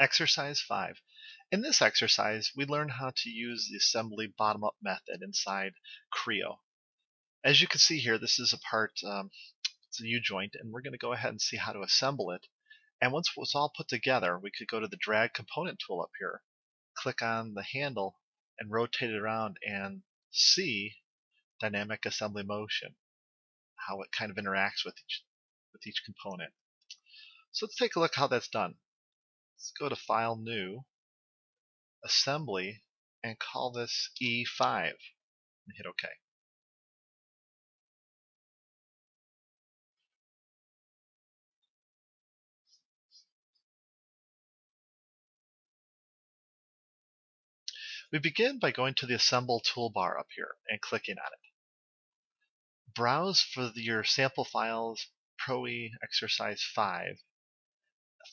Exercise 5. In this exercise, we learn how to use the assembly bottom-up method inside Creo. As you can see here, this is a part, um, it's a U-joint, and we're going to go ahead and see how to assemble it. And once it's all put together, we could go to the drag component tool up here, click on the handle, and rotate it around and see dynamic assembly motion, how it kind of interacts with each, with each component. So let's take a look how that's done. Let's go to File, New, Assembly, and call this E5, and hit OK. We begin by going to the Assemble toolbar up here and clicking on it. Browse for the, your sample files ProE Exercise 5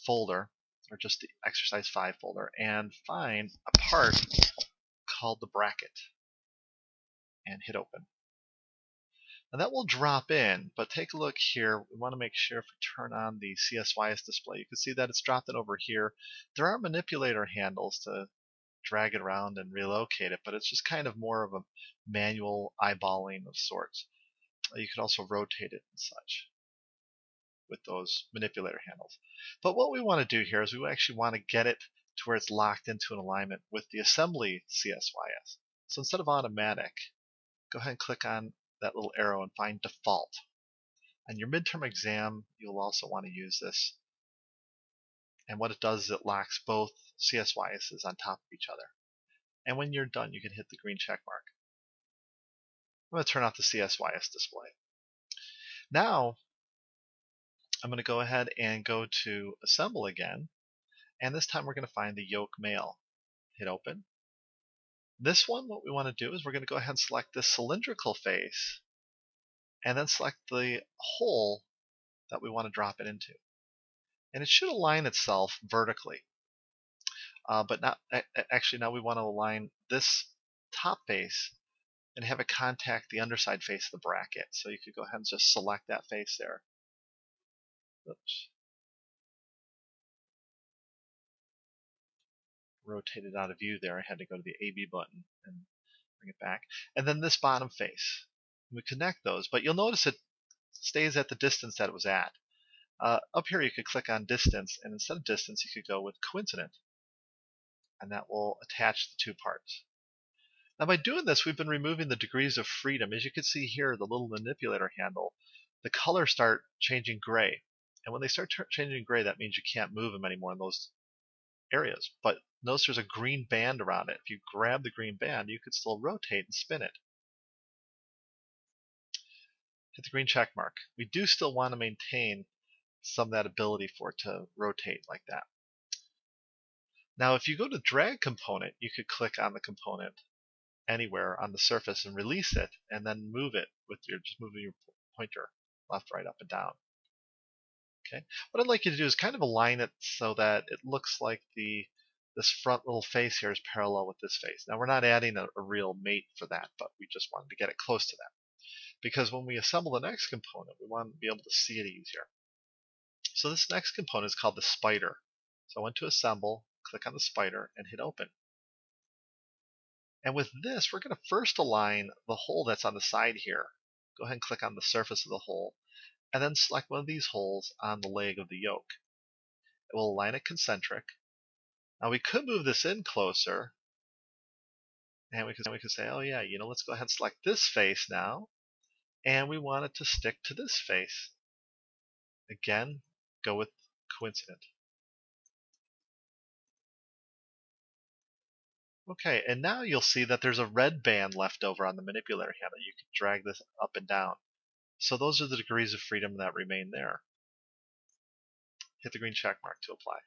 folder or just the exercise 5 folder and find a part called the bracket and hit open. Now that will drop in, but take a look here. We want to make sure if we turn on the CSYS display, you can see that it's dropped in over here. There are manipulator handles to drag it around and relocate it, but it's just kind of more of a manual eyeballing of sorts. You could also rotate it and such with those manipulator handles. But what we want to do here is we actually want to get it to where it's locked into an alignment with the assembly CSYS. So instead of automatic, go ahead and click on that little arrow and find default. On your midterm exam, you'll also want to use this. And what it does is it locks both CSYSs on top of each other. And when you're done, you can hit the green check mark. I'm going to turn off the CSYS display. Now, I'm going to go ahead and go to Assemble again. And this time we're going to find the yoke male. Hit Open. This one, what we want to do is we're going to go ahead and select this cylindrical face and then select the hole that we want to drop it into. And it should align itself vertically. Uh, but not actually now we want to align this top face and have it contact the underside face of the bracket. So you could go ahead and just select that face there. Oops. Rotated out of view there. I had to go to the AB button and bring it back. And then this bottom face. We connect those, but you'll notice it stays at the distance that it was at. Uh, up here you could click on distance, and instead of distance you could go with coincident. And that will attach the two parts. Now by doing this, we've been removing the degrees of freedom. As you can see here, the little manipulator handle, the colors start changing gray. And when they start changing gray, that means you can't move them anymore in those areas. But notice there's a green band around it. If you grab the green band, you could still rotate and spin it. Hit the green check mark. We do still want to maintain some of that ability for it to rotate like that. Now, if you go to drag component, you could click on the component anywhere on the surface and release it, and then move it with your just moving your pointer left, right, up, and down. Okay. What I'd like you to do is kind of align it so that it looks like the this front little face here is parallel with this face. Now we're not adding a, a real mate for that, but we just wanted to get it close to that. Because when we assemble the next component, we want to be able to see it easier. So this next component is called the spider. So I went to assemble, click on the spider, and hit open. And with this, we're going to first align the hole that's on the side here. Go ahead and click on the surface of the hole and then select one of these holes on the leg of the yoke. It will align it concentric. Now we could move this in closer, and we could, we say, oh yeah, you know, let's go ahead and select this face now, and we want it to stick to this face. Again, go with coincident. Okay, and now you'll see that there's a red band left over on the manipulator handle. You can drag this up and down. So those are the degrees of freedom that remain there. Hit the green check mark to apply.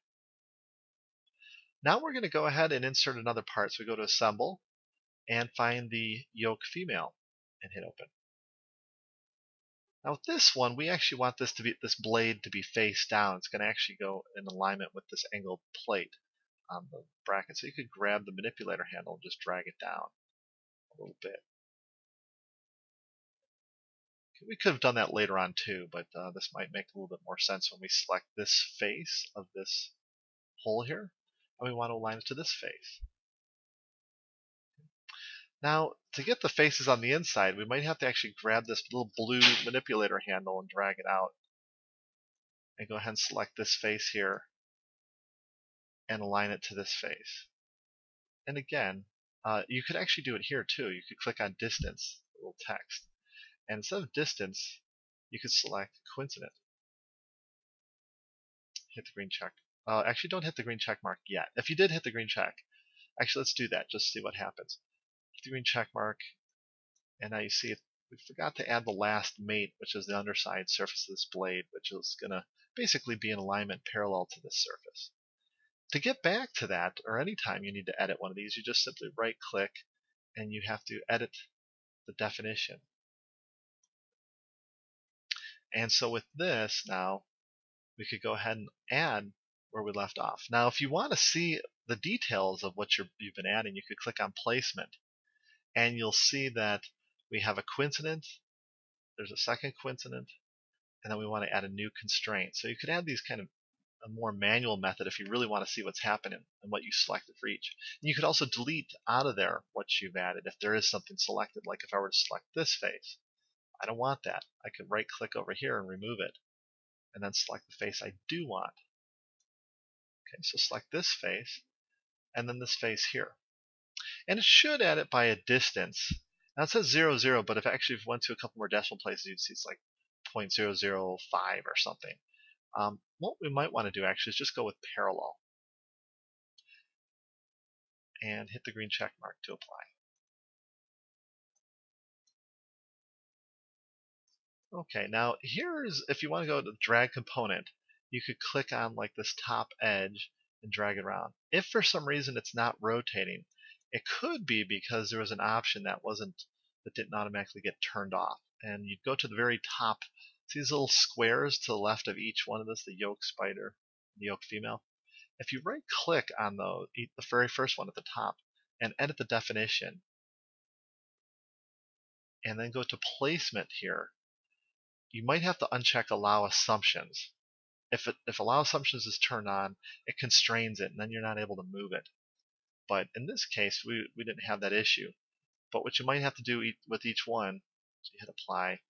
Now we're going to go ahead and insert another part. So we go to Assemble and find the yoke female and hit Open. Now with this one, we actually want this to be this blade to be face down. It's going to actually go in alignment with this angled plate on the bracket. So you could grab the manipulator handle and just drag it down a little bit. We could have done that later on too, but uh, this might make a little bit more sense when we select this face of this hole here. and we want to align it to this face. Now, to get the faces on the inside, we might have to actually grab this little blue manipulator handle and drag it out. And go ahead and select this face here and align it to this face. And again, uh, you could actually do it here too. You could click on distance, little text. And instead of distance, you could select coincident. Hit the green check. Uh, actually, don't hit the green check mark yet. If you did hit the green check, actually, let's do that. Just see what happens Hit the green check mark, and now you see it. We forgot to add the last mate, which is the underside surface of this blade, which is going to basically be in alignment parallel to this surface. To get back to that, or anytime you need to edit one of these, you just simply right click and you have to edit the definition. And so with this now, we could go ahead and add where we left off. Now, if you want to see the details of what you have been adding, you could click on placement and you'll see that we have a coincident, there's a second coincident, and then we want to add a new constraint. So you could add these kind of a more manual method if you really want to see what's happening and what you selected for each. And you could also delete out of there what you've added if there is something selected, like if I were to select this face. I don't want that. I could right click over here and remove it and then select the face I do want. Okay, so select this face and then this face here and it should add it by a distance. Now it says 0, 0, but if actually if went to a couple more decimal places, you'd see it's like 0.005 or something. Um, what we might want to do actually is just go with parallel and hit the green check mark to apply. Okay, now here's, if you want to go to drag component, you could click on like this top edge and drag it around. If for some reason it's not rotating, it could be because there was an option that wasn't that didn't automatically get turned off. And you'd go to the very top, see these little squares to the left of each one of this, the yoke spider, the yoke female. If you right click on those, the very first one at the top, and edit the definition, and then go to placement here, you might have to uncheck allow assumptions. If, it, if allow assumptions is turned on, it constrains it, and then you're not able to move it. But in this case, we, we didn't have that issue. But what you might have to do with each one, so you hit apply,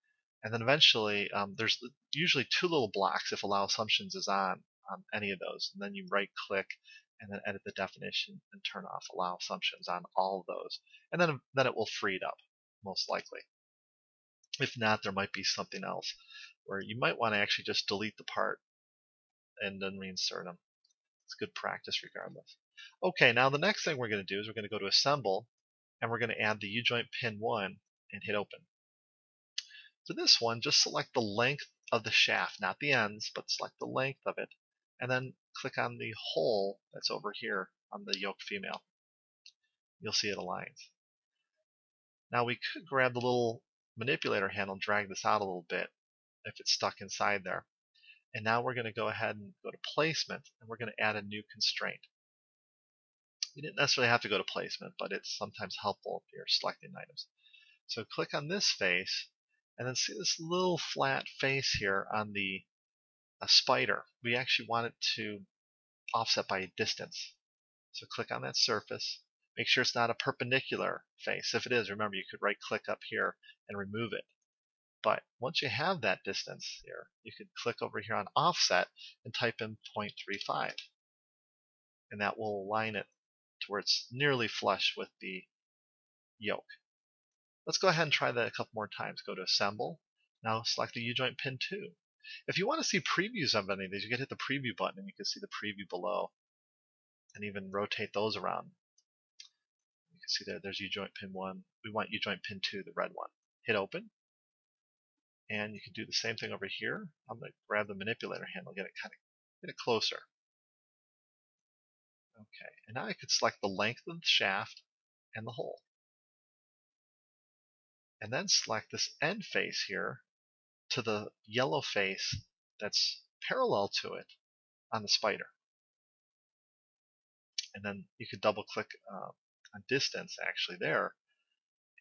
and then eventually um, there's usually two little blocks if allow assumptions is on on any of those. And then you right click and then edit the definition and turn off allow assumptions on all of those. And then, then it will free it up, most likely. If not, there might be something else where you might want to actually just delete the part and then reinsert them. It's good practice regardless. Okay, now the next thing we're going to do is we're going to go to Assemble, and we're going to add the U-joint pin 1 and hit Open. For this one, just select the length of the shaft, not the ends, but select the length of it, and then click on the hole that's over here on the yoke female. You'll see it aligns. Now we could grab the little manipulator handle drag this out a little bit if it's stuck inside there. And now we're going to go ahead and go to placement and we're going to add a new constraint. You didn't necessarily have to go to placement, but it's sometimes helpful if you're selecting items. So click on this face, and then see this little flat face here on the spider. We actually want it to offset by a distance. So click on that surface. Make sure it's not a perpendicular face. If it is, remember you could right click up here and remove it. But once you have that distance here, you could click over here on offset and type in 0.35. And that will align it to where it's nearly flush with the yoke. Let's go ahead and try that a couple more times. Go to Assemble. Now select the U-joint pin 2. If you want to see previews of any of these, you can hit the preview button and you can see the preview below and even rotate those around. Can see there, there's U-joint pin 1. We want U-joint pin 2, the red one. Hit open. And you can do the same thing over here. I'm going to grab the manipulator handle, get it kind of get it closer. Okay, and now I could select the length of the shaft and the hole. And then select this end face here to the yellow face that's parallel to it on the spider. And then you could double click uh, on distance actually there.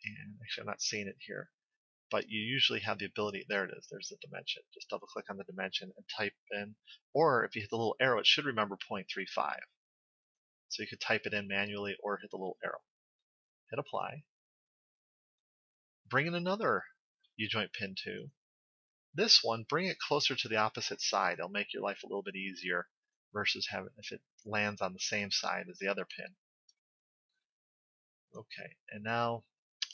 And actually I'm not seeing it here. But you usually have the ability, there it is, there's the dimension. Just double click on the dimension and type in, or if you hit the little arrow, it should remember 0.35. So you could type it in manually or hit the little arrow. Hit apply. Bring in another U-joint pin 2. This one, bring it closer to the opposite side. It'll make your life a little bit easier versus having if it lands on the same side as the other pin. Okay, and now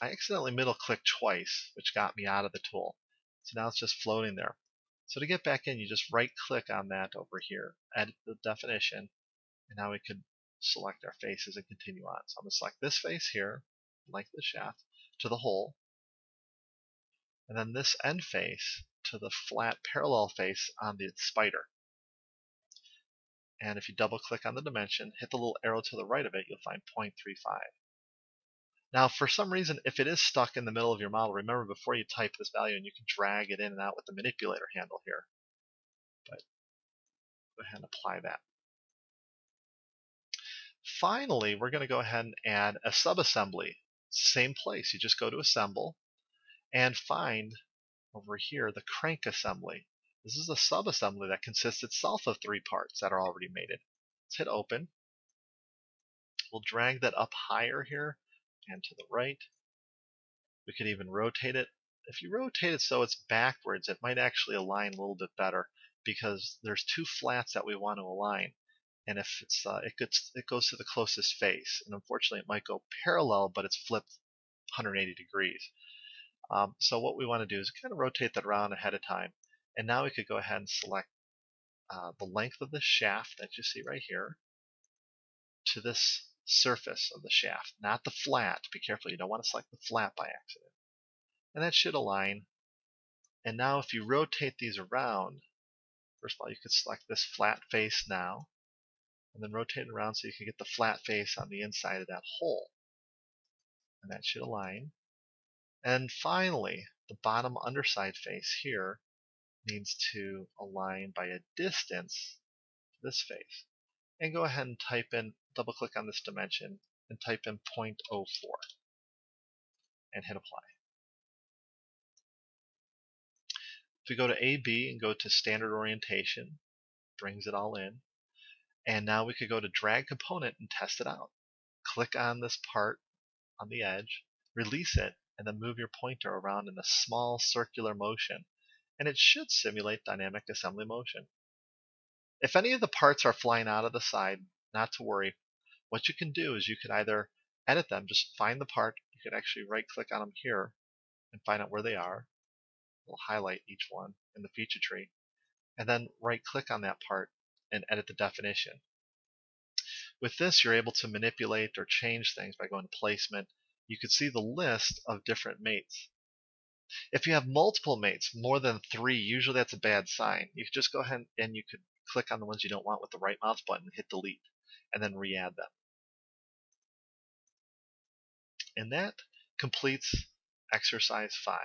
I accidentally middle clicked twice, which got me out of the tool. So now it's just floating there. So to get back in, you just right click on that over here, edit the definition, and now we could select our faces and continue on. So I'm going to select this face here, like the shaft, to the hole, and then this end face to the flat parallel face on the spider. And if you double click on the dimension, hit the little arrow to the right of it, you'll find 0.35. Now, for some reason, if it is stuck in the middle of your model, remember before you type this value, and you can drag it in and out with the manipulator handle here. But go ahead and apply that. Finally, we're going to go ahead and add a subassembly. Same place. You just go to Assemble and find over here the crank assembly. This is a subassembly that consists itself of three parts that are already mated. Let's hit Open. We'll drag that up higher here and to the right. We could even rotate it. If you rotate it so it's backwards, it might actually align a little bit better because there's two flats that we want to align. And if it's uh, it gets it goes to the closest face, and unfortunately it might go parallel, but it's flipped 180 degrees. Um, so what we want to do is kind of rotate that around ahead of time. And now we could go ahead and select uh, the length of the shaft that you see right here to this surface of the shaft, not the flat. Be careful, you don't want to select the flat by accident. And that should align. And now if you rotate these around, first of all, you could select this flat face now, and then rotate it around so you can get the flat face on the inside of that hole. And that should align. And finally, the bottom underside face here needs to align by a distance to this face and go ahead and type in, double click on this dimension and type in 0.04 and hit apply. If we go to AB and go to standard orientation, brings it all in. And now we could go to drag component and test it out. Click on this part on the edge, release it, and then move your pointer around in a small circular motion. And it should simulate dynamic assembly motion. If any of the parts are flying out of the side, not to worry. What you can do is you can either edit them, just find the part. You could actually right click on them here and find out where they are. We'll highlight each one in the feature tree. And then right click on that part and edit the definition. With this, you're able to manipulate or change things by going to placement. You could see the list of different mates. If you have multiple mates, more than three, usually that's a bad sign. You could just go ahead and you could click on the ones you don't want with the right mouse button, hit delete, and then re-add them. And that completes exercise 5.